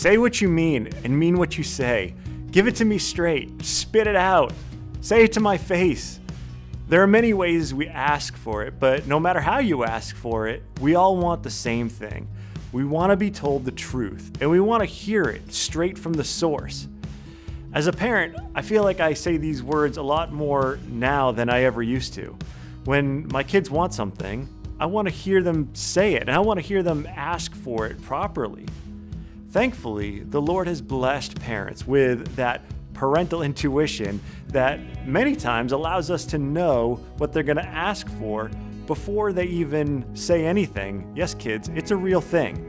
Say what you mean and mean what you say. Give it to me straight. Spit it out. Say it to my face. There are many ways we ask for it, but no matter how you ask for it, we all want the same thing. We want to be told the truth, and we want to hear it straight from the source. As a parent, I feel like I say these words a lot more now than I ever used to. When my kids want something, I want to hear them say it, and I want to hear them ask for it properly. Thankfully, the Lord has blessed parents with that parental intuition that many times allows us to know what they're going to ask for before they even say anything. Yes, kids, it's a real thing.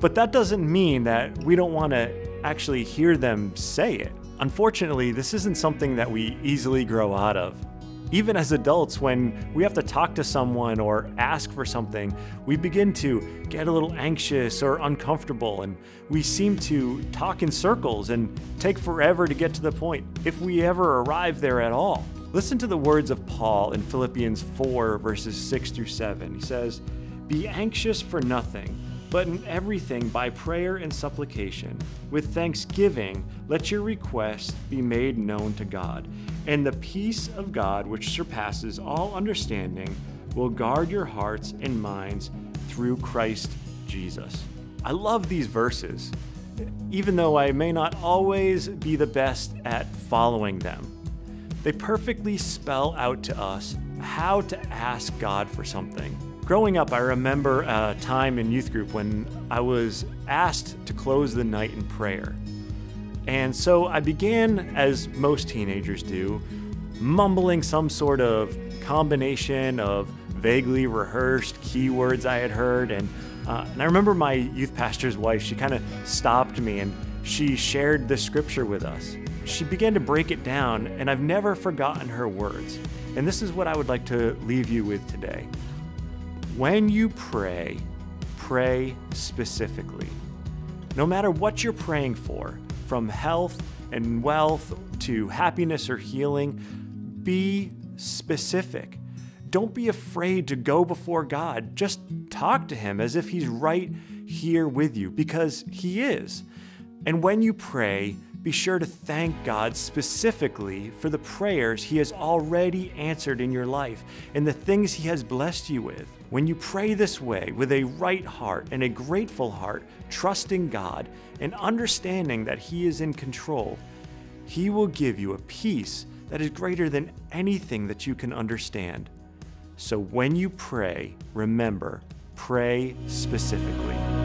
But that doesn't mean that we don't want to actually hear them say it. Unfortunately, this isn't something that we easily grow out of. Even as adults, when we have to talk to someone or ask for something, we begin to get a little anxious or uncomfortable, and we seem to talk in circles and take forever to get to the point, if we ever arrive there at all. Listen to the words of Paul in Philippians 4, verses 6 through 7. He says, Be anxious for nothing but in everything by prayer and supplication, with thanksgiving, let your requests be made known to God. And the peace of God, which surpasses all understanding, will guard your hearts and minds through Christ Jesus. I love these verses, even though I may not always be the best at following them. They perfectly spell out to us how to ask God for something Growing up, I remember a time in youth group when I was asked to close the night in prayer. And so I began, as most teenagers do, mumbling some sort of combination of vaguely rehearsed keywords I had heard. And, uh, and I remember my youth pastor's wife, she kind of stopped me and she shared the scripture with us. She began to break it down, and I've never forgotten her words. And this is what I would like to leave you with today. When you pray, pray specifically. No matter what you're praying for, from health and wealth to happiness or healing, be specific. Don't be afraid to go before God. Just talk to Him as if He's right here with you, because He is. And when you pray, be sure to thank God specifically for the prayers He has already answered in your life and the things He has blessed you with. When you pray this way with a right heart and a grateful heart, trusting God and understanding that He is in control, He will give you a peace that is greater than anything that you can understand. So when you pray, remember, pray specifically.